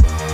Bye.